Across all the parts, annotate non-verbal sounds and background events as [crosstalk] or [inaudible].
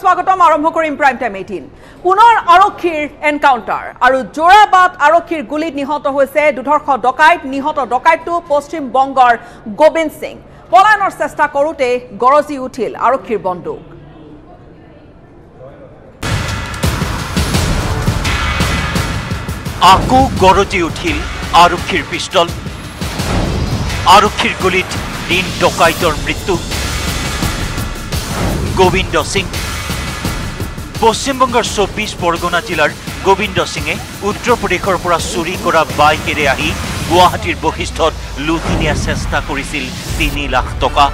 স্বাগতম আৰম্ভ কৰিম প্ৰাইম টাইম এইটিন পুনৰ আৰক্ষীৰ এনকাউণ্টাৰ আৰু জোৰাবাদ আৰক্ষীৰ গুলীত নিহত হৈছে দুধৰ্ষ ডকাইত। নিহত ডকাইতটো পশ্চিমবংগৰ গোবিন্দ সিং। পলায়নৰ চেষ্টা কৰোঁতে গৰজি উঠিল আৰক্ষীৰ বন্দুক। আকৌ গৰজি উঠিল আৰক্ষীৰ পিষ্টল। আৰক্ষীৰ গুলীত দিন ডকাইতৰ মৃত্যু। গোবিন্দ সিং পশ্চিমবংগৰ চৌব্বিছ পৰগনা জিলাৰ গোবিন্দ সিঙে উত্তৰ প্ৰদেশৰ পৰা চুৰি কৰা বাইকেৰে আহি গুৱাহাটীৰ বশিষ্ঠত লুটি নিয়াৰ চেষ্টা কৰিছিল তিনি লাখ টকা।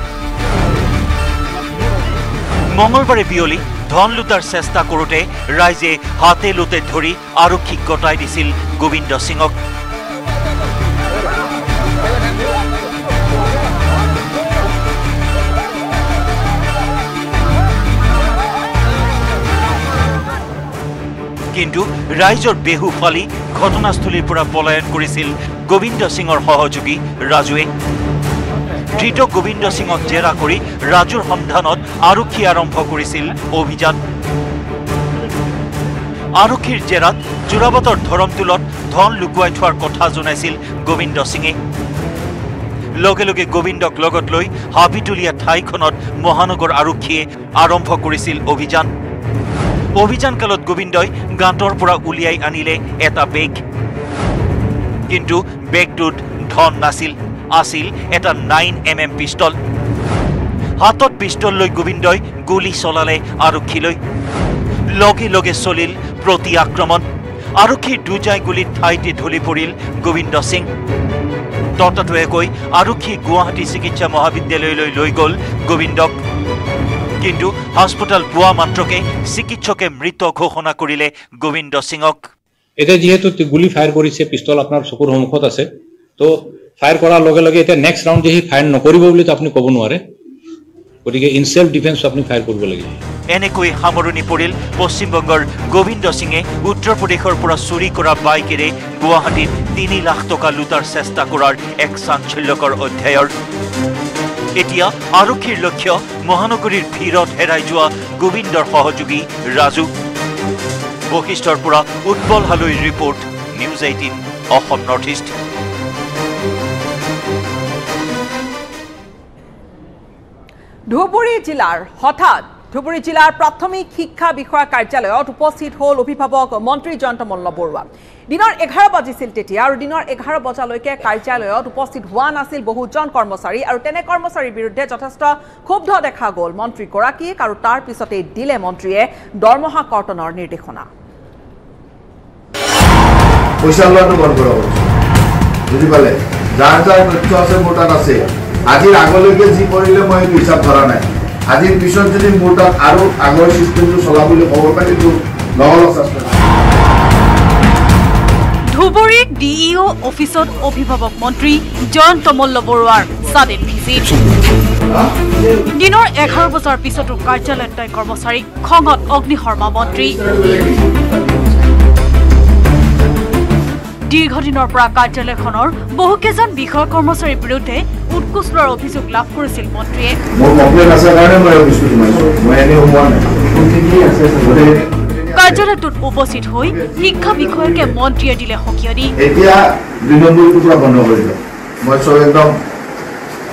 মঙলবাৰে বিয়লি ধন লুটাৰ চেষ্টা কৰোঁতে ৰাইজে হাতে লোতে ধৰি আৰক্ষীক গতাই দিছিল গোবিন্দ সিঙক। কিন্তু ৰাইজৰ বেহু ফালি ঘটনাস্থলীৰ পৰা পলায়ন কৰিছিল গোবিন্দ সিঙৰ সহযোগী ৰাজুৱে। ধৃত গোবিন্দ সিঙক জেৰা কৰি ৰাজুৰ সন্ধানত আৰক্ষী আৰম্ভ কৰিছিল অভিযান। আৰক্ষীৰ জেৰাত যোৰাবাটৰ ধৰমটোলত ধন লুকুৱাই থোৱাৰ কথা জনাইছিল গোবিন্দ সিঙে। লগে লগে গোবিন্দক লগত লৈ হাবিতলীয়া ঠাইখনত মহানগৰ আৰক্ষীয়ে আৰম্ভ কৰিছিল অভিযান। অভিযানকালত গোবিন্দই গাঁতৰ পৰা উলিয়াই আনিলে এটা বেগ। কিন্তু বেগটোত ধন নাছিল আছিল এটা নাইন এম এম পিষ্টল। হাতত পিষ্টল লৈ গোবিন্দই গুলী চলালে আৰক্ষীলৈ। লগে লগে চলিল প্ৰতি আক্ৰমণ। আৰক্ষীৰ দুজাই গুলীত ঠাইতে ঢলি পৰিল গোবিন্দ সিং। ততাতৈয়াকৈ আৰক্ষী গুৱাহাটী চিকিৎসা মহাবিদ্যালয়লৈ লৈ গ'ল গোবিন্দক। কিন্তু হাস্পতাল পোৱা মাত্ৰকে চিকিৎসকে মৃত ঘোষণা কৰিলে গোবিন্দ সিঙক। এতিয়া যিহেতু গুলী ফায়াৰ কৰিছে পিষ্টল আপোনাৰ চকুৰ সন্মুখত আছে তো ফায়াৰ কৰাৰ লগে লগে এতিয়া নেক্সট ৰাউণ্ড যে সি ফায়াৰ নকৰিব বুলিতো আপুনি ক'ব নোৱাৰে। গতিকে ইন চেল্ফ ডিফেন্স আপুনি ফায়াৰ কৰিব লাগিব এনেকৈ সামৰণি পৰিল পশ্চিমবংগৰ গোবিন্দ সিঙে উত্তৰ প্ৰদেশৰ পৰা চুৰি কৰা বাইকেৰে গুৱাহাটীত তিনি লাখ টকা লুটাৰ চেষ্টা কৰাৰ এক চাঞ্চল্যকৰ অধ্যায়ৰ। এতিয়া আৰক্ষীৰ লক্ষ্য মহানগৰীৰ ভিৰত হেৰাই যোৱা গোবিন্দৰ সহযোগী ৰাজু। বশিষ্ঠৰ পৰা Utpal হালৈৰ report News Eighteen Assam North East. Dhubri জিলাৰ হঠাৎ ধুবুৰী জিলাৰ প্ৰাথমিক শিক্ষা বিষয়া কাৰ্যালয়ত উপস্থিত হ'ল অভিভাৱক মন্ত্ৰী জয়ন্ত মল্ল বৰুৱা। দিনৰ এঘাৰ বাজিছিল তেতিয়া আৰু দিনৰ এঘাৰ বজালৈকে কাৰ্যালয়ত উপস্থিত হোৱা নাছিল বহুজন কৰ্মচাৰী আৰু তেনে কৰ্মচাৰীৰ বিৰুদ্ধে যথেষ্ট ক্ষুব্ধ দেখা গ'ল মন্ত্ৰীগৰাকীক আৰু তাৰ পিছতেই দিলে মন্ত্ৰীয়ে দৰমহা কৰ্তনৰ নিৰ্দেশনা। যাৰ যাৰ তথ্য আছে মোৰ তাত আছে। আজিৰ আগলৈকে যি কৰিলে মই সেইটো হিচাপ ধৰা নাই। আজিৰ পিছত যদি মোৰ তাত আৰু আগৰ চিষ্টেমটো চলাবলৈ ক'ব পাৰে কিন্তু লগালগ চেষ্টা। ধুবুৰীত ডিইঅ অফিচত অভিভাৱক মন্ত্ৰী জয়ন্ত মল্ল বৰুৱাৰ ছাডেন ভিজিট। দিনৰ এঘাৰ বজাৰ পিছতো কাৰ্যালয়ত তই কৰ্মচাৰীক খঙত অগ্নিশৰ্মা মন্ত্ৰী। দীৰ্ঘদিনৰ পৰা কাৰ্যালয়খনৰ বহুকেইজন বিষয় কৰ্মচাৰীৰ বিৰুদ্ধে উৎকোচ লোৱাৰ অভিযোগ লাভ কৰিছিল মন্ত্ৰীয়ে। কাৰ্যালয়টোত উপস্থিত হৈ শিক্ষা বিষয়াকে মন্ত্ৰীয়ে দিলে সকিয়নি।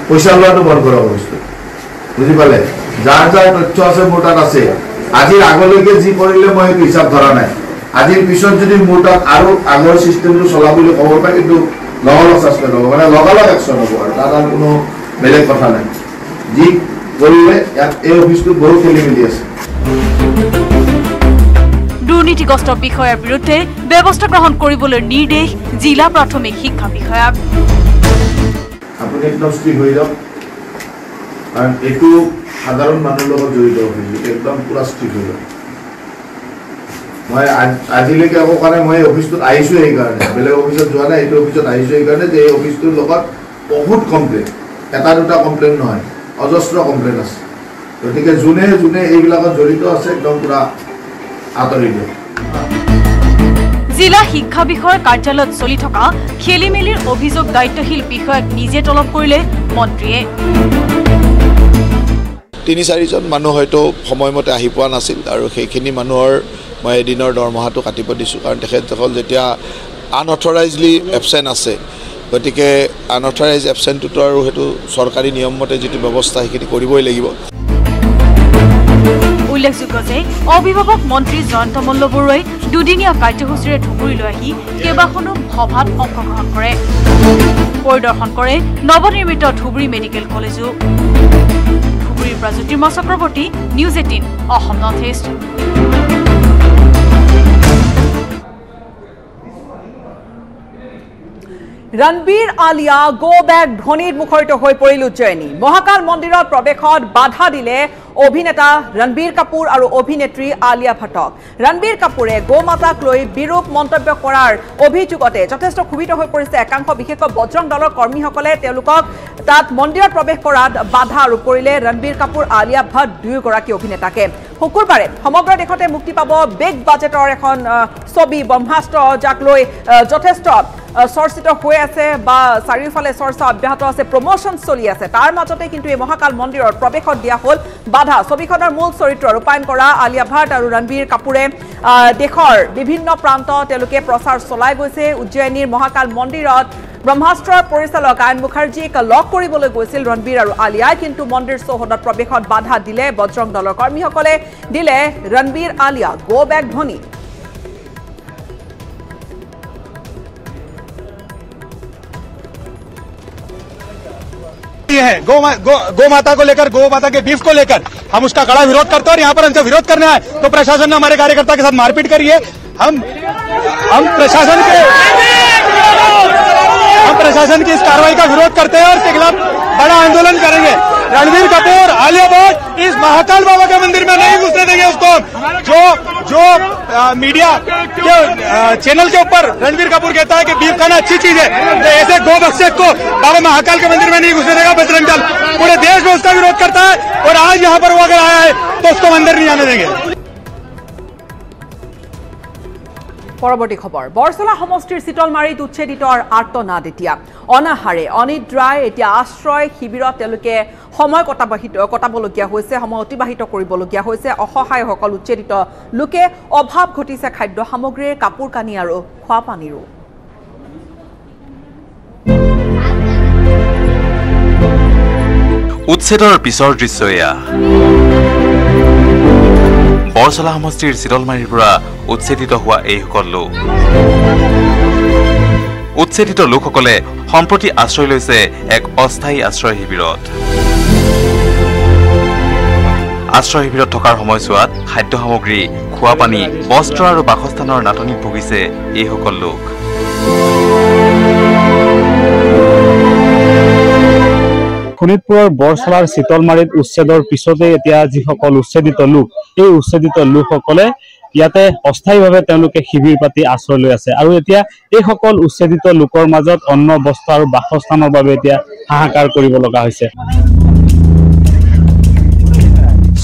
পইচা লোৱাটো বন্ধ কৰা কৰিছোঁ বুজি পালে? যাৰ যাৰ তথ্য আছে মোৰ তাত আছে। আজিৰ আগলৈকে যি কৰিলে মই সেইটো হিচাপ ধৰা নাই। আজিৰ পিছত যদি মোৰ তাত আৰু আগৰ চিষ্টেমটো চলাবলৈ ক'ব পাৰে কিন্তু লগালগ চেষ্টা ল'ব মানে লগালগ একশ্যন হ'ব আৰু তাত আৰু কোনো বেলেগ কথা নাই। যি কৰিলে ইয়াত এই অফিচটোত বহুত খেলি মেলি আছে। দুৰ্নীতিগ্ৰস্ত বিষয়াৰ বিৰুদ্ধে ব্যৱস্থা গ্ৰহণ কৰিবলৈ নিৰ্দেশ জিলা প্ৰাথমিক শিক্ষা বিষয়াক। আপুনি একদম ষ্ট্ৰিক হৈ যাওক। কাৰণ এইটো সাধাৰণ মানুহৰ লগত জড়িত অফিচ একদম পূৰা ষ্ট্ৰিক হৈ যাওক। মই আজ- আজিলৈকে আকৌ কাৰণে মই এই অফিচটোত আহিছোঁ সেইকাৰণে বেলেগ অফিচত যোৱা নাই এইটো অফিচত আহিছোঁ সেইকাৰণে যে এই অফিচটোৰ লগত বহুত কমপ্লেইন এটা দুটা কমপ্লেইন নহয় অজস্ৰ কমপ্লেইন আছে। গতিকে যোনে যোনে এইবিলাকত জড়িত আছে একদম পূৰা আঁতৰি দিয়ক জিলা শিক্ষা বিষয়াৰ কাৰ্যালয়ত চলি থকা খেলি মেলিৰ অভিযোগ দায়িত্বশীল বিষয়াক নিজে তলব কৰিলে মন্ত্ৰীয়ে। তিনি চাৰিজন মানুহ হয়তো সময়মতে আহি পোৱা নাছিল আৰু সেইখিনি মানুহৰ মই এদিনৰ দৰমহাটো কাটিব দিছোঁ কাৰণ তেখেতসকল যেতিয়া আনঅথৰাইজলি এবচেণ্ট আছে গতিকে আনঅথৰাইজ এবচেণ্টটোতো আৰু সেইটো চৰকাৰী নিয়ম মতে যিটো ব্যৱস্থা সেইখিনি কৰিবই লাগিব। উল্লেখযোগ্য যে অভিভাৱক মন্ত্ৰী জয়ন্ত মল্ল বৰুৱাই দুদিনীয়া কাৰ্যসূচীৰে ধুবুৰীলৈ আহি কেইবাখনো সভাত অংশগ্ৰহণ কৰে। পৰিদৰ্শন কৰে নৱনিৰ্মিত ধুবুৰী মেডিকেল কলেজো। ধুবুৰীৰ পৰা Jyotirmoy Chakraborty News Eighteen Assam North East. Ranbir Alia go' back ধ্বনিত মুখৰিত হৈ পৰিল উজ্জয়িনী মহাকাল মন্দিৰত প্ৰৱেশত বাধা দিলে অভিনেতা ৰণবীৰ কাপুৰ আৰু অভিনেত্ৰী আলিয়া ভট্টক ৰণবীৰ কাপুৰে গৌ মাতাক লৈ বিৰূপ মন্তব্য কৰাৰ অভিযোগতে যথেষ্ট ক্ষোভিত হৈ পৰিছে। একাংশ বিশেষকৈ বজৰং দলৰ কৰ্মীসকলে তেওঁলোকক তাত মন্দিৰত প্ৰৱেশ কৰাত বাধা আৰোপ কৰিলে ৰণবীৰ কাপুৰ আলিয়া ভট্ট দুয়োগৰাকী অভিনেতাকে। শুকুৰবাৰে সমগ্ৰ দেশতে মুক্তি পাব বিগ বাজেটৰ এখন ছবি ব্ৰহ্মাস্ত্ৰ যাক লৈ যথেষ্ট চৰ্চিত হৈ আছে বা চাৰিওফালে চৰ্চা অব্যাহত আছে প্ৰমোশ্যন চলি আছে। তাৰ মাজতে কিন্তু এই মহাকাল মন্দিৰৰ প্ৰৱেশত দিয়া হ'ল বাধা। ছবিখনৰ মূল চৰিত্ৰ ৰূপায়ণ কৰা আলিয়া ভাট আৰু ৰণবীৰ কাপুৰে দেশৰ বিভিন্ন প্ৰান্ত তেওঁলোকে প্ৰচাৰ চলাই গৈছে। উজ্জয়িনীৰ মহাকাল মন্দিৰত ব্ৰহ্মাস্ত্ৰৰ পৰিচালক আয়ন মুখাৰ্জীক লগ কৰিবলৈ গৈছিল ৰণবীৰ আৰু আলিয়াই। কিন্তু মন্দিৰ চৌহদত প্ৰৱেশত বাধা দিলে বজৰং দলৰ কৰ্মীসকলে দিলে ৰণবীৰ আলিয়া গ' বেক ধ্বনি ये है। गौ, मा, गौ, गौ माता को लेकर गो माता के बीफ को लेकर हम उसका कड़ा विरोध करते हैं और यहाँ पर हमसे विरोध करना है। तो प्रशासन ने हमारे कार्यकर्ता के साथ मारपीट करी है। हम हम प्रशासन के हम प्रशासन की इस कार्रवाई का विरोध करते हैं और इसके खिलाफ बड़ा आंदोलन करेंगे। रणवीर कपूर आलिया भट्ट इस महाकाल बाबा के मंदिर में नहीं घुसने देंगे उसको जो जो आ, मीडिया के चैनल के ऊपर रणवीर कपूर कहता है कि बीफ खाना अच्छी चीज़ है। तो ऐसे गो बक्से को बाबा महाकाल के मंदिर में नहीं घुसने देगा बजरंग दल पूरे देश में उसका विरोध करता है और आज यहाँ पर वो अगर आया है तो उसको मंदिर नहीं आने देंगे। পৰৱৰ্তী খবৰ। বৰচলা সমষ্টিৰ চিতলমাৰীত উচ্ছেদিতৰ আৰ্তনাদ এতিয়া। অনাহাৰে অনিদ্ৰায় এতিয়া আশ্ৰয় শিবিৰত তেওঁলোকে সময় কটাবাহিত কটাবলগীয়া হৈছে সময় অতিবাহিত কৰিবলগীয়া হৈছে। অসহায়সকল উচ্ছেদিত। লোকে অভাৱ ঘটিছে খাদ্য সামগ্ৰীৰ কাপোৰ কানি আৰু খোৱা পানীৰো। উচ্ছেদৰ পিছৰ দৃশ্য এয়া। বৰচলা সমষ্টিৰ চিতলমাৰীৰ পৰা উচ্ছেদিত হোৱা এইসকল লোক। উচ্ছেদিত লোকসকলে সম্প্ৰতি আশ্ৰয় লৈছে এক অস্থায়ী আশ্ৰয় শিবিৰত। আশ্ৰয় শিবিৰত থকাৰ সময়ছোৱাত খাদ্য সামগ্ৰী খোৱা পানী বস্ত্ৰ আৰু বাসস্থানৰ নাটনিত ভুগিছে এইসকল লোক। শোণিতপুৰৰ বৰচলাৰ চিতলমাৰীত উচ্ছেদৰ পিছতে এতিয়া যিসকল উচ্ছেদিত লোক এই উচ্ছেদিত লোকসকলে ইয়াতে অস্থায়ীভাৱে তেওঁলোকে শিবিৰ পাতি আশ্ৰয় লৈ আছে। আৰু এতিয়া এইসকল উচ্ছেদিত লোকৰ মাজত অন্ন বস্ত্ৰ আৰু বাসস্থানৰ বাবে এতিয়া হাহাকাৰ কৰিব লগা হৈছে।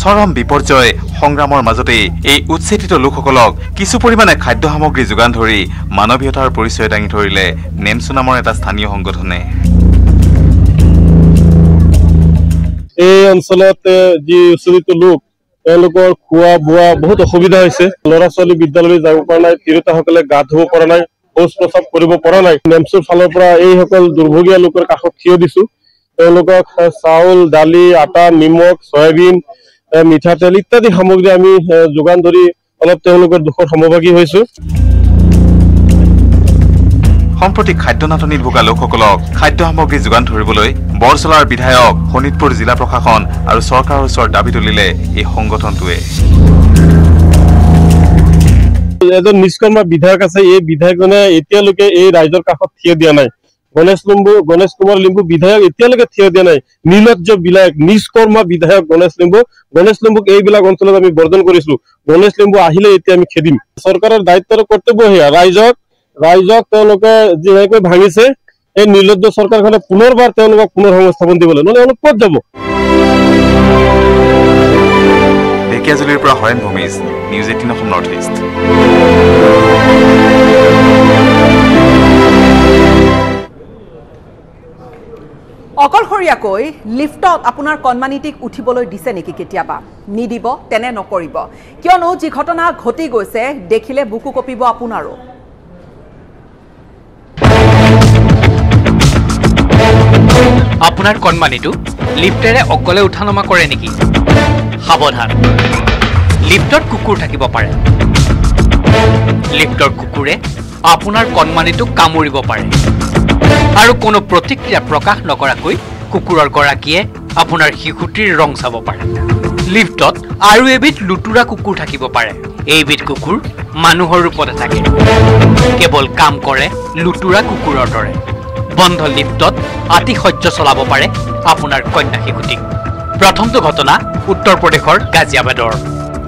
চৰম বিপৰ্যয় সংগ্ৰামৰ মাজতেই এই উচ্ছেদিত লোকসকলক কিছু পৰিমাণে খাদ্য সামগ্ৰী যোগান ধৰি মানৱীয়তাৰ পৰিচয় দাঙি ধৰিলে নেমচু নামৰ এটা স্থানীয় সংগঠনে। এই অঞ্চলত যি উচ্ছেদিত লোক তেওঁলোকৰ খোৱা বোৱা বহুত অসুবিধা হৈছে। ল'ৰা ছোৱালী বিদ্যালয়লৈ যাব পৰা নাই তিৰোতাসকলে গা ধুব পৰা নাই শৌচ প্ৰস্ৰাৱ কৰিব পৰা নাই। নেমচুৰ ফালৰ পৰা এইসকল দুৰ্ভগীয়া লোকৰ কাষত থিয় দিছো। তেওঁলোকক চাউল দালি আটা নিমখ চয়াবিন মিঠাতেল ইত্যাদি সামগ্ৰী আমি যোগান ধৰি অলপ তেওঁলোকৰ দুখৰ সমভাগী হৈছো। সম্প্ৰতি খাদ্য নাটনিত ভোগা লোকসকলক খাদ্য সামগ্ৰী যোগান ধৰিবলৈ বৰচলাৰ বিধায়ক শোণিতপুৰ জিলা প্ৰশাসন আৰু চৰকাৰৰ ওচৰত দাবী তুলিলে এই সংগঠনটোৱে। এজন নিষ্কৰ্মা বিধায়ক আছে এই বিধায়কজনে এতিয়ালৈকে এই ৰাইজৰ কাষত থিয় দিয়া নাই। গণেশ লিম্বু গণেশ কুমাৰ লিম্বু বিধায়ক এতিয়ালৈকে থিয় দিয়া নাই। নিৰ্লজ্জ বিধায়ক নিষ্কৰ্মা বিধায়ক গণেশ লিম্বু। গণেশ লিম্বুক এইবিলাক অঞ্চলত আমি বৰ্জন কৰিছো। গণেশ লিম্বু আহিলে এতিয়া আমি খেদিম। চৰকাৰৰ দায়িত্ব আৰু কৰ্তব্য সেয়া। ৰাইজক ৰাইজক তেওঁলোকে যেনেকৈ ভাঙিছে এই নিৰ্লজ্জ চৰকাৰখনে পুনৰবাৰ তেওঁলোকক পুনৰ সংস্থাপন দিবলৈ নহলে অলপ ক'ত যাব? ঢেকীয়াজুলিৰ পৰা Haren Bhumij News Eighteen Assam North East অকলশৰীয়া আগতীয়াকৈ লিফ্টত আপোনাৰ কণমানিটিক উঠিবলৈ দিছে নেকি কেতিয়াবা? নিদিব তেনে নকৰিব। কিয়নো যি ঘটনা ঘটি গৈছে দেখিলে বুকু কঁপিব আপোনাৰো। আপোনাৰ কণমানিটো লিফ্টেৰে অকলে উঠা নমা কৰে নেকি? সাৱধান। লিফ্টত কুকুৰ থাকিব পাৰে। লিফ্টৰ কুকুৰে আপোনাৰ কণমানিটোক কামুৰিব পাৰে। আৰু কোনো প্ৰতিক্ৰিয়া প্ৰকাশ নকৰাকৈ কুকুৰৰ গৰাকীয়ে আপোনাৰ শিশুটিৰ ৰং চাব পাৰে। লিফ্টত আৰু এবিধ লুতুৰা কুকুৰ থাকিব পাৰে। এইবিধ কুকুৰ মানুহৰ ৰূপতে থাকে। কেৱল কাম কৰে লুতুৰা কুকুৰৰ দৰে। বন্ধ লিফ্টত আতিশয্য চলাব পাৰে আপোনাৰ কন্যা শিশুটিক প্ৰথমটো ঘটনা উত্তৰ প্ৰদেশৰ গাজিয়াবাদৰ।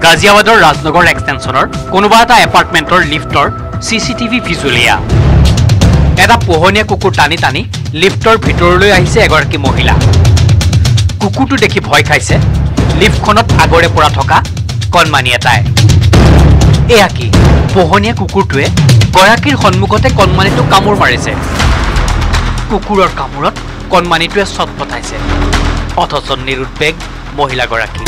গাজিয়াবাদৰ ৰাজনগৰ এক্সটেনশ্যনৰ কোনোবা এটা এপাৰ্টমেণ্টৰ লিফ্টৰ চি চি টিভি ভিজুৱেলিয়া এটা পোহনীয়া কুকুৰ টানি টানি লিফ্টৰ ভিতৰলৈ আহিছে এগৰাকী মহিলা। কুকুৰটো দেখি ভয় খাইছে। লিফ্টখনত আগৰে পৰা থকা কণমানি এটাই। এয়া কি? পোহনীয়া কুকুৰটোৱে গৰাকীৰ সন্মুখতে কণমানিটোক কামোৰ মাৰিছে। কুকুৰৰ কামোৰত কণমানিটোৱে চট পঠাইছে অথচ নিৰুদ্বেগ মহিলাগৰাকী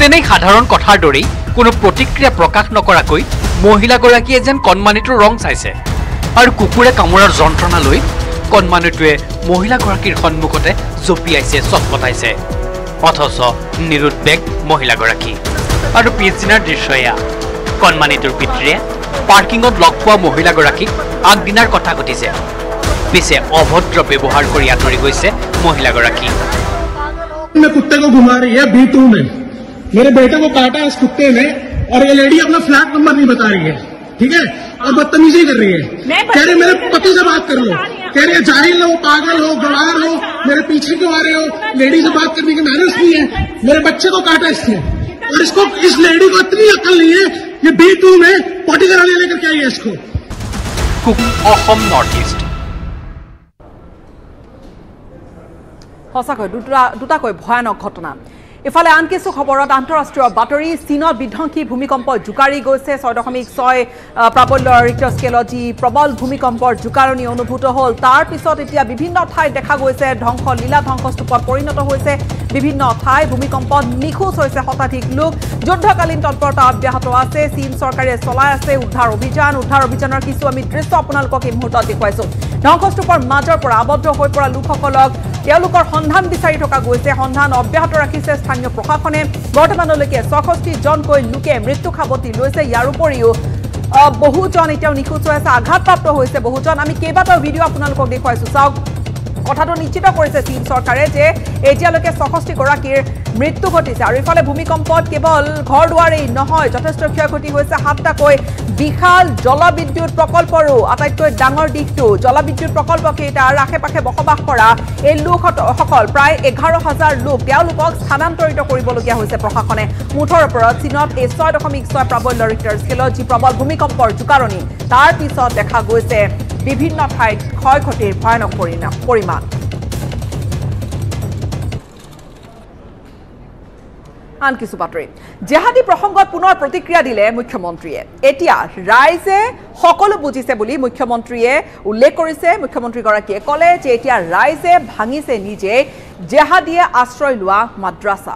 তেনেই সাধাৰণ কথাৰ দৰেই কোনো প্ৰতিক্ৰিয়া প্ৰকাশ নকৰাকৈ মহিলাগৰাকীয়ে যেন কণমানিটোৰ ৰং চাইছে। আৰু কুকুৰে কামোৰাৰ যন্ত্ৰণা লৈ কণমানিটোৱে মহিলাগৰাকীৰ সন্মুখতে জঁপিয়াইছে পঠাইছে অথচ নিৰুদ্বেগ মহিলাগৰাকী। আৰু পিছদিনাৰ দৃশ্য এয়া। কণমানিটোৰ পিতৃয়ে পাৰ্কিঙত লগ পোৱা মহিলাগৰাকীক আগদিনাৰ কথা ঘটিছে। পিছে অভদ্ৰ ব্যৱহাৰ কৰি আঁতৰি গৈছে মহিলাগৰাকী में कुत्ते को घुमा रही है बी टू में मेरे बेटे को काटा है इस कुत्ते ने और ये लेडी अपना फ्लैट नंबर नहीं बता रही है ठीक है और बदतमीजी कर रही है कह रहे मेरे पति से बात कर लो कह रहे जाहिल हो पागल हो गवार हो मेरे पीछे क्यों आ रहे हो लेडी से बात करने की मैनर्स नहीं है मेरे बच्चे को काटा इसने और इसको इस लेडी को इतनी अक्ल नहीं है ये बी टू में पॉटी कराने लेकर के आई है इसको কুক অসম নৰ্থ সঁচাকৈ দুটা দুটাকৈ ভয়ানক ঘটনা। ইফালে আন কিছু খবৰত আন্তঃৰাষ্ট্ৰীয় বাতৰি চীনত বিধ্বংসী ভূমিকম্প জোকাৰি গৈছে। ছয় দশমিক ছয় প্ৰাবল্যৰ ৰিক্টৰ স্কেলত যি প্ৰবল ভূমিকম্পৰ জোকাৰণি অনুভূত হ'ল। তাৰ পিছত এতিয়া বিভিন্ন ঠাইত দেখা গৈছে ধ্বংস লীলা ধ্বংসস্তূপত পৰিণত হৈছে। বিভিন্ন ঠাই ভূমিকম্পত নিখোজ হৈছে শতাধিক লোক। যুদ্ধকালীন তৎপৰতা অব্যাহত আছে। চীন চৰকাৰে চলাই আছে উদ্ধাৰ অভিযান। উদ্ধাৰ অভিযানৰ কিছু আমি দৃশ্য আপোনালোকক এই মুহূৰ্তত দেখুৱাইছো। ধ্বংসস্তূপৰ মাজৰ পৰা আবদ্ধ হৈ পৰা লোকসকলক তেওঁলোকৰ সন্ধান বিচাৰি থকা গৈছে। সন্ধান অব্যাহত ৰাখিছে স্থানীয় প্ৰশাসনে। বৰ্তমানলৈকে ছয়ষষ্ঠিজনকৈ লোকে মৃত্যু সাৱটি লৈছে। ইয়াৰ উপৰিও বহুজন এতিয়াও নিখোজ হৈ আছে আঘাতপ্ৰাপ্ত হৈছে বহুজন। আমি কেইবাটাও ভিডিঅ' আপোনালোকক দেখুৱাইছো। চাওক কথাটো নিশ্চিত কৰিছে চীন চৰকাৰে যে এতিয়ালৈকে ছয়ষষ্ঠিগৰাকীৰ মৃত্যু ঘটিছে। আৰু ইফালে ভূমিকম্পত কেৱল ঘৰ দুৱাৰেই নহয় যথেষ্ট ক্ষয় ক্ষতি হৈছে সাতটাকৈ বিশাল জলবিদ্যুৎ প্ৰকল্পৰো আটাইতকৈ ডাঙৰ দিশটো। জলবিদ্যুৎ প্ৰকল্পকেইটাৰ আশে পাশে বসবাস কৰা এই লোকসকল প্ৰায় এঘাৰ হাজাৰ লোক তেওঁলোকক স্থানান্তৰিত কৰিবলগীয়া হৈছে প্ৰশাসনে। মুঠৰ ওপৰত চীনত এই ছয় দশমিক ছয় প্ৰাবল্য ৰিক্টাৰ স্কেলত যি প্ৰবল ভূমিকম্পৰ জোকাৰণি তাৰ পিছত দেখা গৈছে। বিভিন্ন ঠাইত ক্ষয় ক্ষতিৰ ভয়ানক পৰিমাণ। আন কিছু বাতৰি। জেহাদী প্ৰসংগত পুনৰ প্ৰতিক্ৰিয়া দিলে মুখ্যমন্ত্ৰীয়ে। এতিয়া ৰাইজে সকলো বুজিছে বুলি মুখ্যমন্ত্ৰীয়ে উল্লেখ কৰিছে। মুখ্যমন্ত্ৰীগৰাকীয়ে ক'লে যে এতিয়া ৰাইজে ভাঙিছে নিজে জেহাদীয়ে আশ্ৰয় লোৱা মাদ্ৰাছা।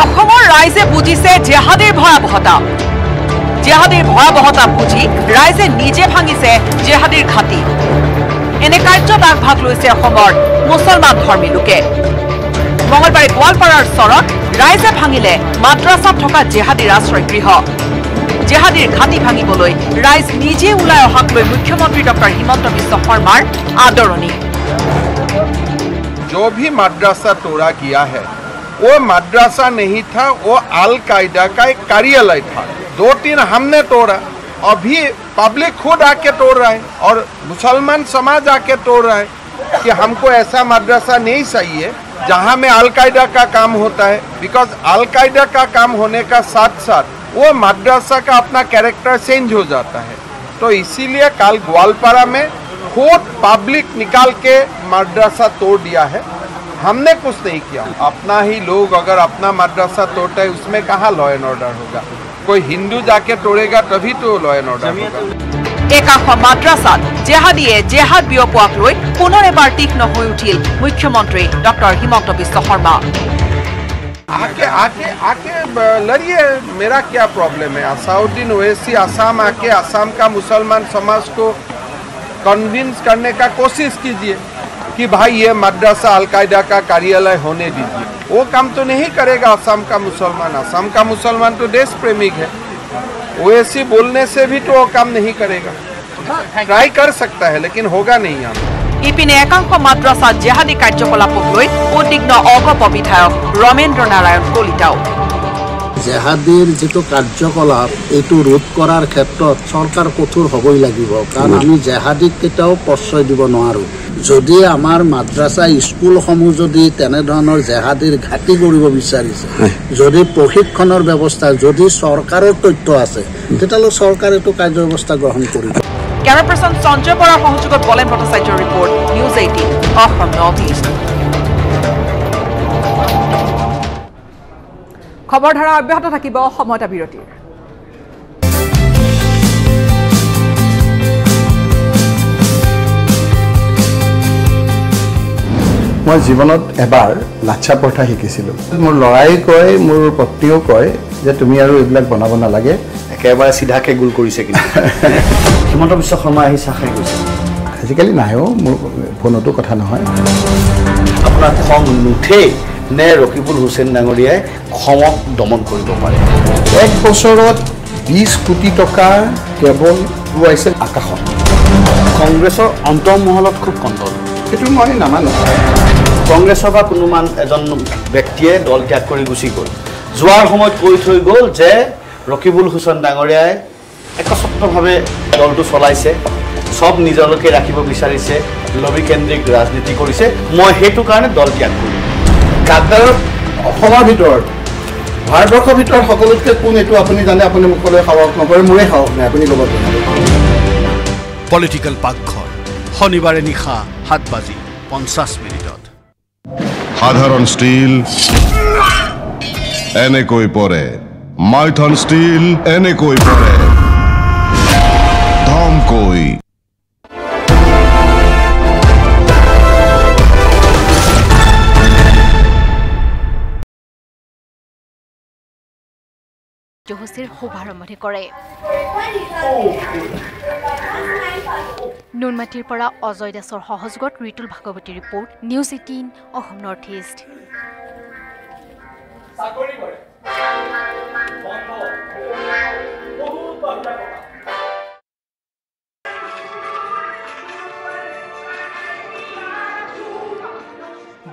অসমৰ ৰাইজে বুজিছে জেহাদীৰ ভয়াৱহতা জেহাদীৰ ভয়াৱহতা বুজি ৰাইজে নিজে ভাঙিছে জেহাদীৰ ঘাটি এনে কাৰ্যত আগভাগ লৈছে অসমৰ মুছলমান ধৰ্মী লোকে মঙলবাৰে গোৱালপাৰাৰ চৰত ৰাইজে ভাঙিলে মাদ্ৰাছাত থকা জেহাদীৰ আশ্ৰয়গৃহ জেহাদীৰ ঘাটি ভাঙিবলৈ ৰাইজ নিজে ওলাই অহাক লৈ মুখ্যমন্ত্ৰী ডক্টৰ হিমন্ত বিশ্ব শৰ্মাৰ আদৰণি जो भी मद्रासा तोड़ा गया है वो मद्रासा नहीं था, वो अलकायदा का एक कार्यालय था। दो तीन हमने तोड़ा, अभी पब्लिक खुद आके तोड़ रहा है और मुसलमान समाज आके तोड़ रहा है कि हमको ऐसा मद्रासा नहीं चाहिए जहाँ में अलकायदा का काम होता है। बिकॉज़ अलकायदा का काम होने का साथ साथ वो मद्रासा का अपना कैरेक्टर चेंज हो जाता है। तो इसीलिए कल ग्वालपारा में खुद पब्लिक निकाल के मद्रासा तोड़ दिया है। हमने कुछ नहीं किया अपना ही लोग अगर अपना मद्रासा तोड़ता है उसमें कहाँ लॉ एंड ऑर्डर होगा कोई हिंदू जाके तोड़ेगा तभी तो लॉ एंड ऑर्डर होगा একাংশ মাদ্ৰাছাত জেহাদীয়ে জেহাদ বিয়পোৱাক লৈ পুনৰ এবাৰ তীক্ষ্ণ হৈ উঠিল মুখ্যমন্ত্ৰী ডক্টৰ হিমন্ত বিশ্ব শৰ্মা आके आके आके ब- लड़िए मेरा क्या प्रॉब्लम है असाउद्दीन ओवैसी आसाम आके आसाम का मुसलमान समाज को कन्विंस करने का कोशिश कीजिए कि भाई ये मद्रसा अलकायदा का कार्यालय होने दीजिए वो काम तो नहीं करेगा आसाम का मुसलमान आसाम का मुसलमान तो देश प्रेमिक है ओवैसी बोलने से भी तो वो काम नहीं करेगा ट्राई कर सकता है लेकिन होगा नहीं यहाँ ইপিনে একাংশ মাদ্ৰাছাত জেহাদী কাৰ্যকলাপক লৈ উদ্বিগ্ন অগপ বিধায়ক ৰমেন্দ্ৰ নাৰায়ণ কলিতাও জেহাদীৰ যিটো কাৰ্যকলাপ এইটো ৰোধ কৰাৰ ক্ষেত্ৰত চৰকাৰ কঠোৰ হ'বই লাগিব। কাৰণ আমি জেহাদীক কেতিয়াও প্ৰশ্ৰয় দিব নোৱাৰোঁ। যদি আমাৰ মাদ্ৰাছা স্কুলসমূহ যদি তেনেধৰণৰ জেহাদীৰ ঘাটি কৰিব বিচাৰিছে যদি প্ৰশিক্ষণৰ ব্যৱস্থা যদি চৰকাৰৰ তথ্য আছে তেতিয়াহ'লে চৰকাৰে এইটো কাৰ্যব্যৱস্থা গ্ৰহণ কৰিব। কেমেৰা পাৰ্চন সঞ্জয় বৰাৰ সহযোগত বলেন ভট্টাচাৰ্যৰ report News Eighteen Assam North East খবৰধাৰা অব্যাহত থাকিব সময় এটা বিৰতিৰ। মই জীৱনত এবাৰ লাচ্ছা পৰঠা শিকিছিলোঁ। মোৰ ল'ৰাই কয় মোৰ পত্নীও কয় যে তুমি আৰু এইবিলাক বনাব নালাগে। একেবাৰে চিধাকে গোল কৰিছে কিন্তু। [laughs] হিমন্ত বিশ্ব শৰ্মা আহি চাহ খাই গৈছে। আজিকালি নাহেও মোৰ ফোনতো কথা নহয়। আপোনাৰ খং নুঠেই। নে ৰকিবুল হুছেইন ডাঙৰীয়াই খঙক দমন কৰিব পাৰে। এক বছৰত বিছ কোটি টকা কেৱল পোৱাইছে আকাশত। কংগ্ৰেছৰ অন্তৰ্মহলত খুব কণ্ডল সেইটো মই নামানো। কংগ্ৰেছৰ পৰা কোনোমান এজন ব্যক্তিয়ে দল ত্যাগ কৰি গুচি গ'ল। যোৱাৰ সময়ত কৈ থৈ গ'ল যে ৰকিবুল হুছেইন ডাঙৰীয়াই একচ্ছত্ৰভাৱে দলটো চলাইছে চব নিজলৈকে ৰাখিব বিচাৰিছে লবিকেন্দ্ৰিক ৰাজনীতি কৰিছে। মই সেইটো কাৰণে দল ত্যাগ কৰিম। গাদ্দাৰৰ অসমৰ ভিতৰত ভাৰতবৰ্ষৰ ভিতৰত সকলোতকৈ কোন এইটো আপুনি জানে আপুনি মোক ক'লে সাহস নকৰে মোৰে সাহস নাই আপুনি ক'ব পলিটিকেল পাকঘৰ শনিবাৰে নিশা সাত বাজি পঞ্চাছ মিনিটত। সাধাৰণ ষ্টীল এনেকৈ পৰে। মাইথন ষ্টীল এনেকৈ পৰে। ধমকৈ। কাৰ্যসূচীৰ শুভাৰম্ভণি কৰে। নুনমাটিৰ পৰা অজয় দাসৰ সহযোগত Ritul Bhagawati report News Eighteen Assam North East.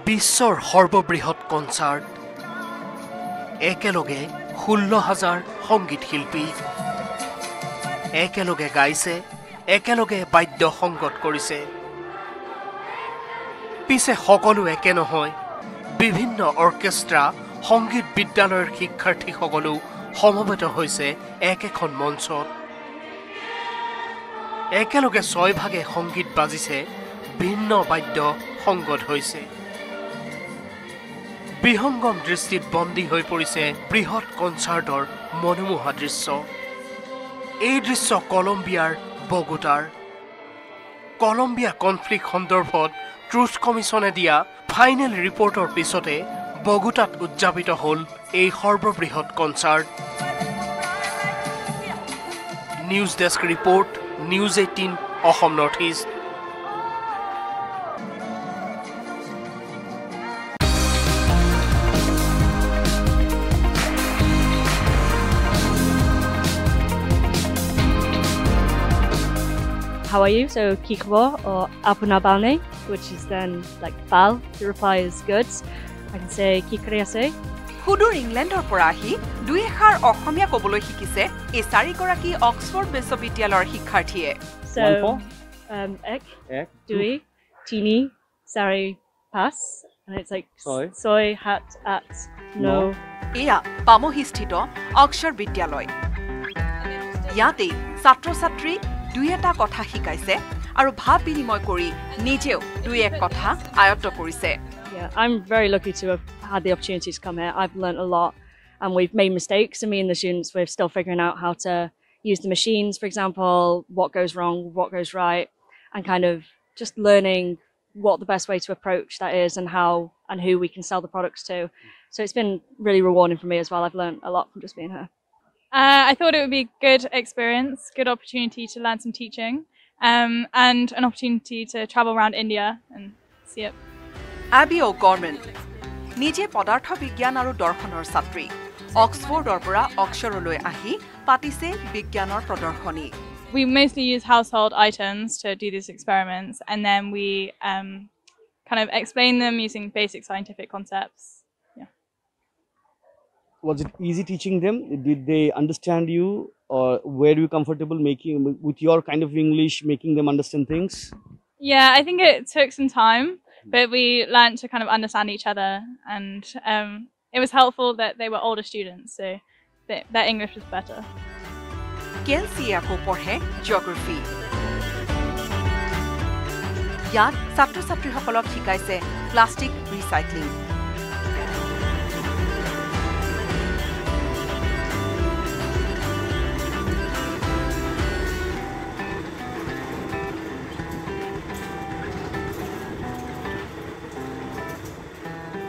বিশ্বৰ সৰ্ববৃহৎ কনচাৰ্ট একেলগে ষোল্ল হাজাৰ সংগীত শিল্পী। একেলগে গাইছে একেলগে বাদ্য সংগত কৰিছে। পিছে সকলো একে নহয় বিভিন্ন অৰ্কেষ্ট্ৰা সংগীত বিদ্যালয়ৰ শিক্ষাৰ্থীসকলো সমবেত হৈছে একেখন মঞ্চত। একেলগে ছয় ভাগে সংগীত বাজিছে ভিন্ন বাদ্য সংগত হৈছে। বিহংগম দৃষ্টিত বন্দী হৈ পৰিছে বৃহৎ কনচাৰ্টৰ মনোমোহা দৃশ্য। এই দৃশ্য কলম্বিয়াৰ বগোটাৰ কলম্বিয়া কনফ্লিক্ট সন্দৰ্ভত ট্ৰুথ কমিছনে দিয়া ফাইনেল ৰিপৰ্টৰ পিছতে বগোটাত উদযাপিত হ'ল এই সৰ্ববৃহৎ concert. News desk report News Eighteen Assam North East. how are you? So kikvo or apunabane, which is then like bal. The reply is good. I can say kikriase. সুদূৰ ইংলেণ্ডৰ পৰা আহি দুই এষাৰ অসমীয়া ক'বলৈ শিকিছে এই চাৰিগৰাকী অক্সফৰ্ড বিশ্ববিদ্যালয়ৰ শিক্ষাৰ্থীয়ে এয়া পামহিস্থিত অক্সফৰ্ড বিদ্যালয় ইয়াতেই ছাত্ৰ ছাত্ৰী দুই এটা কথা শিকাইছে আৰু ভাৱ বিনিময় কৰি নিজেও দুই এক কথা আয়ত্ত কৰিছে Yeah, I'm very lucky to have had the opportunity to come here. I've learnt a lot, and we've made mistakes. And me and the students, we're still figuring out how to use the machines, for example, what goes wrong, what goes right, and kind of just learning what the best way to approach that is and how and who we can sell the products to. So it's been really rewarding for me as well. I've learned a lot from just being here. Uh, I thought it would be a good experience, good opportunity to learn some teaching, um, and an opportunity to travel around India and see it. আবি অ' government নিজে পদাৰ্থ বিজ্ঞান আৰু দৰ্শনৰ ছাত্ৰী অক্সফৰ্ডৰ পৰা অক্সৰলৈ আহি পাতিছে বিজ্ঞানৰ প্ৰদৰ্শনী We mostly use household items to do these experiments, and then we um, kind of explain them using basic scientific concepts. was it easy teaching them did they understand you or were you comfortable making with your kind of english making them understand things Yeah, I think it took some time, but we learned to kind of understand each other, and um, it was helpful that they were older students, so that their English was better. কেলচি আকৌ পঢ়ে geography ইয়াত ছাত্ৰ ছাত্ৰীসকলক শিকাইছে plastic recycling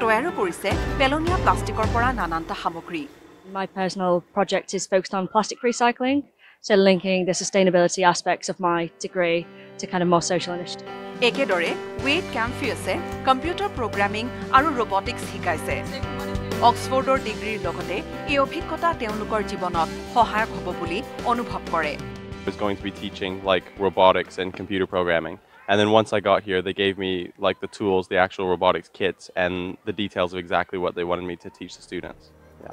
তৈয়াৰো কৰিছে পেলনীয়া প্লাষ্টিকৰ পৰা নানানটা সামগ্ৰী My personal project is focused on plastic recycling, so linking the sustainability aspects of my degree to kind of more social initiatives. একেদৰে ৱেইট কেম্পিয়াছে কম্পিউটাৰ প্ৰগ্ৰামিং আৰু ৰবটিক্স শিকাইছে অক্সফৰ্ডৰ ডিগ্ৰীৰ লগতে এই অভিজ্ঞতা তেওঁলোকৰ জীৱনত সহায়ক হ'ব বুলি অনুভৱ কৰে was going to be teaching like robotics and computer programming. And then once I got here, they gave me like the tools, the actual robotics kits, and the details of exactly what they wanted me to teach the students. Yeah.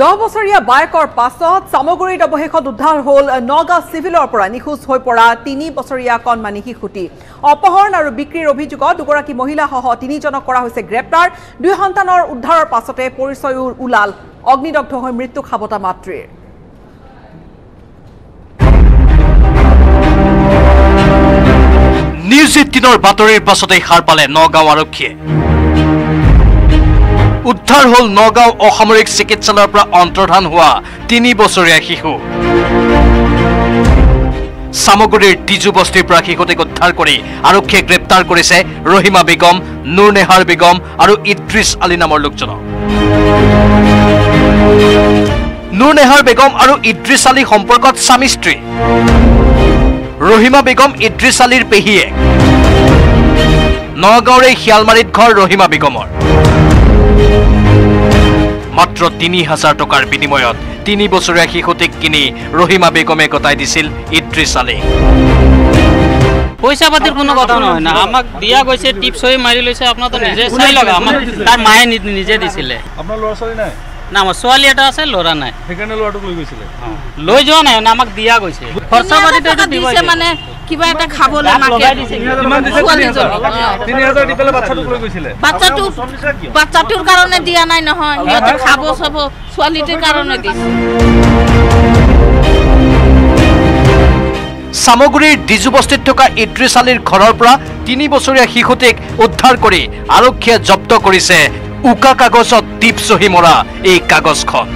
দহ বছৰীয়া বায়েকৰ পাছত চামগুৰিত অৱশেষত উদ্ধাৰ হ'ল নগাঁও চিভিলৰ পৰা নিখোজ হৈ পৰা তিনি বছৰীয়া কণমানি শিশুটি। অপহৰণ আৰু বিক্ৰীৰ অভিযোগত দুগৰাকী মহিলাসহ তিনিজনক কৰা হৈছে গ্ৰেপ্তাৰ। দুই সন্তানৰ উদ্ধাৰৰ পাছতে পৰিচয় ওলাল। অগ্নিদগ্ধ হৈ মৃত্যু সাৱতা মাতৃৰ। নিউজ এইটিনৰ বাতৰিৰ পাছতেই সাৰ পালে নগাঁও আৰক্ষীয়ে। উদ্ধাৰ হ'ল নগাঁও অসামৰিক চিকিৎসালয়ৰ পৰা অন্তৰ্ধান হোৱা তিনি বছৰীয়া শিশু। চামগুৰিৰ টিজু বস্তিৰ পৰা শিশুটিক উদ্ধাৰ কৰি আৰক্ষীয়ে গ্ৰেপ্তাৰ কৰিছে ৰহিমা বেগম নুৰ নেহাৰ বেগম আৰু ইদ্ৰিছ আলী নামৰ লোকজনক। নুৰ নেহাৰ বেগম আৰু ইদ্ৰিছ আলী সম্পৰ্কত স্বামী স্ত্ৰী। ৰহিমা বেগম ইদ্ৰিছ আলীৰ পেহীয়েক নগাঁৱৰে শিয়ালমাৰীত ঘৰ ৰহিমা বেগমৰ। মাত্ৰ তিনি হাজাৰ টকাৰ বিনিময়ত তিনি বছৰীয়া শিশুটিক কিনি ৰহিমা বেগমে গতাই দিছিল ইদ্ৰিছ আলী। পইচা পাতিৰ কোনো কথা নহয় না আমাক দিয়া গৈছে টিপছ হৈ মাৰি লৈছে আপোনাৰতো নিজে চাই লগা আমাক তাৰ মায়ে নিজে দিছিলে। আপোনাৰ ল'ৰা ছোৱালী নাই? না আমাৰ ছোৱালী এটা আছে ল'ৰা নাই। সেইকাৰণে ল'ৰাটোক লৈ গৈছিলে। লৈ যোৱা নাই আমাক দিয়া গৈছে। খৰচা পাতিটো এইটো দিবই দিছে মানে? কিবা এটা খাবলৈ মাকে। বাচ্চাটোৰ কাৰণে দিয়া নাই নহয়। সিহঁতে খাব চাব ছোৱালীটোৰ কাৰণে দিছে। চামগুৰিৰ ডিজু বস্তিত থকা ইদ্ৰিছ আলীৰ ঘৰৰ পৰা তিনি বছৰীয়া শিশুটিক উদ্ধাৰ কৰি আৰক্ষীয়ে জব্দ কৰিছে। উকা কাগজত টিপ চহী মৰা এই কাগজখন।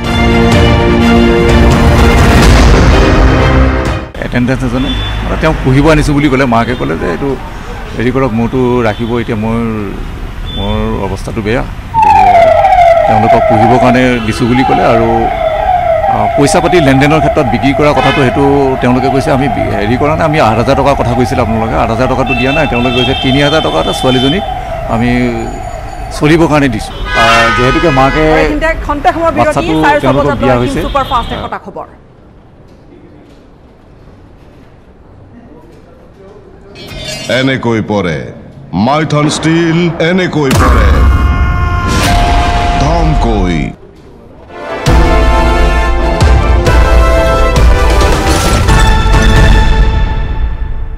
এটেণ্ডেঞ্চ এজনে মানে তেওঁক পুহিব আনিছোঁ বুলি ক'লে মাকে ক'লে যে এইটো হেৰি কৰক মোৰতো ৰাখিব এতিয়া মোৰ মোৰ অৱস্থাটো বেয়া। গতিকে তেওঁলোকক পুহিবৰ কাৰণে দিছোঁ বুলি ক'লে আৰু পইচা পাতি লেনদেনৰ ক্ষেত্ৰত বিক্ৰী কৰা কথাটো সেইটো তেওঁলোকে কৈছে আমি হেৰি কৰা নাই আমি আঠ হাজাৰ টকাৰ কথা কৈছিলে আপোনালোকে আঠ হাজাৰ টকাটো দিয়া নাই তেওঁলোকে কৈছে তিনি হাজাৰ টকা এটা ছোৱালীজনীক আমি চলিবৰ কাৰণে দিছোঁ। যিহেতুকে মাকে ছয় তেওঁলোকক দিয়া হৈছে। ছুপাৰ ফাষ্ট একতা খবৰ এনেকৈ পৰে। মাইথন ষ্টীল এনেকৈ পৰে। ধমকৈ।